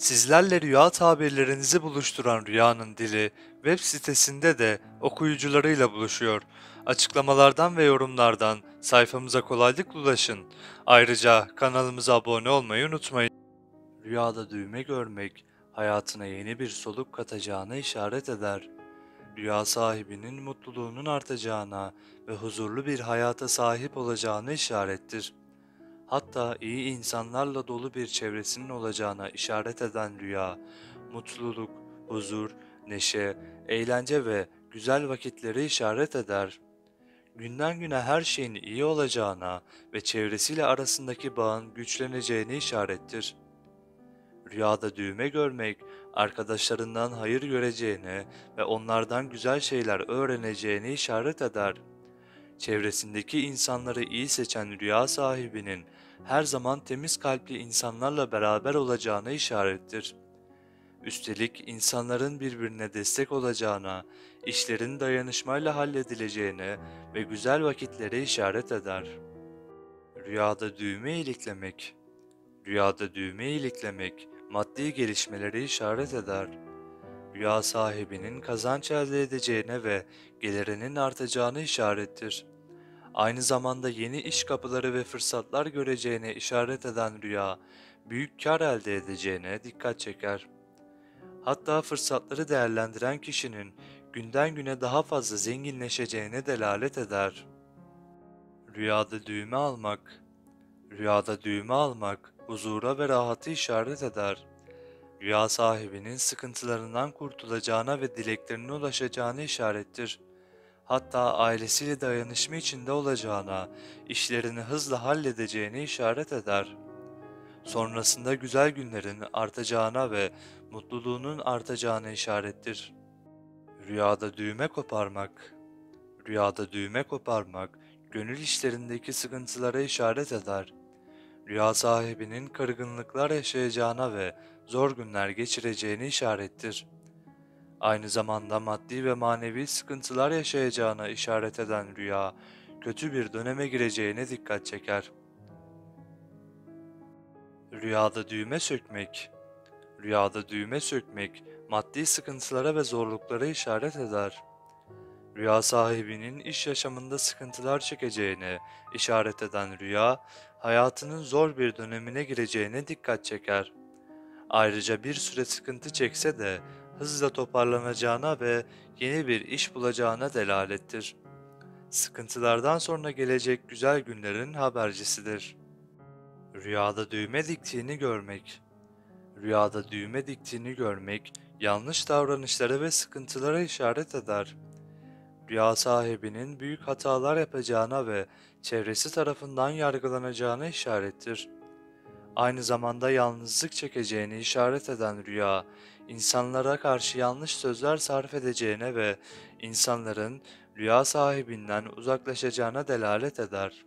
Sizlerle rüya tabirlerinizi buluşturan Rüyanın Dili web sitesinde de okuyucularıyla buluşuyor. Açıklamalardan ve yorumlardan sayfamıza kolaylıkla ulaşın. Ayrıca kanalımıza abone olmayı unutmayın. Rüyada düğme görmek hayatına yeni bir soluk katacağına işaret eder. Rüya sahibinin mutluluğunun artacağına ve huzurlu bir hayata sahip olacağına işarettir. Hatta iyi insanlarla dolu bir çevresinin olacağına işaret eden rüya, mutluluk, huzur, neşe, eğlence ve güzel vakitleri işaret eder. Günden güne her şeyin iyi olacağına ve çevresiyle arasındaki bağın güçleneceğini işarettir. Rüyada düğme görmek, arkadaşlarından hayır göreceğini ve onlardan güzel şeyler öğreneceğini işaret eder. Çevresindeki insanları iyi seçen rüya sahibinin her zaman temiz kalpli insanlarla beraber olacağına işarettir. Üstelik insanların birbirine destek olacağına, işlerin dayanışmayla halledileceğine ve güzel vakitlere işaret eder. Rüyada düğme iliklemek Rüyada düğme iliklemek maddi gelişmeleri işaret eder. Rüya sahibinin kazanç elde edeceğine ve gelirinin artacağını işarettir. Aynı zamanda yeni iş kapıları ve fırsatlar göreceğine işaret eden rüya, büyük kar elde edeceğine dikkat çeker. Hatta fırsatları değerlendiren kişinin günden güne daha fazla zenginleşeceğine delalet eder. Rüyada düğme almak Rüyada düğme almak huzura ve rahatı işaret eder. Rüya sahibinin sıkıntılarından kurtulacağına ve dileklerine ulaşacağına işarettir. Hatta ailesiyle dayanışma içinde olacağına, işlerini hızla halledeceğine işaret eder. Sonrasında güzel günlerin artacağına ve mutluluğunun artacağına işarettir. Rüyada düğme koparmak Rüyada düğme koparmak, gönül işlerindeki sıkıntılara işaret eder. Rüya sahibinin kırgınlıklar yaşayacağına ve zor günler geçireceğini işarettir. Aynı zamanda maddi ve manevi sıkıntılar yaşayacağına işaret eden rüya, kötü bir döneme gireceğine dikkat çeker. Rüyada düğme sökmek Rüyada düğme sökmek, maddi sıkıntılara ve zorluklara işaret eder. Rüya sahibinin iş yaşamında sıkıntılar çekeceğine işaret eden rüya, hayatının zor bir dönemine gireceğine dikkat çeker. Ayrıca bir süre sıkıntı çekse de hızla toparlanacağına ve yeni bir iş bulacağına delalettir. Sıkıntılardan sonra gelecek güzel günlerin habercisidir. Rüyada düğme diktiğini görmek Rüyada düğme diktiğini görmek, yanlış davranışlara ve sıkıntılara işaret eder. Rüya sahibinin büyük hatalar yapacağına ve çevresi tarafından yargılanacağına işarettir. Aynı zamanda yalnızlık çekeceğini işaret eden rüya, insanlara karşı yanlış sözler sarf edeceğine ve insanların rüya sahibinden uzaklaşacağına delalet eder.